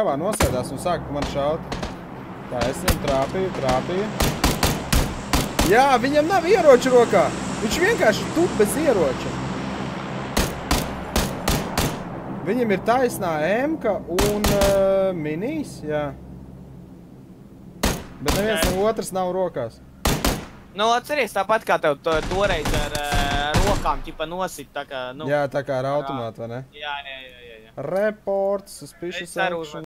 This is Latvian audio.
Kavā nosēdās un sāk man šaut. Tā, es viņam trāpīju, trāpīju. Jā, viņam nav ieroču rokā. Viņš vienkārši tup bez ieroča. Viņam ir taisnā emka un uh, minis, jā. Bet neviens Jā. no otrs nav rokās. Nu, atceries tāpat kā tev to, toreiz ar uh, rokām, ķipa nosit, tā kā, nu. Jā, tā kā ar automātu, vai ne? Jā, jā, jā, jā. jā. Reports, suspicious Es arī action.